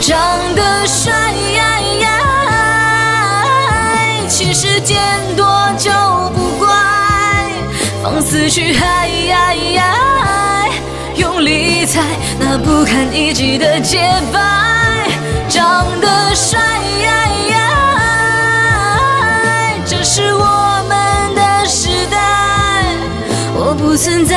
长得帅，其实见多就不怪，放肆去嗨，用力踩那不堪一击的洁白。长得帅，这是我们的时代，我不存在。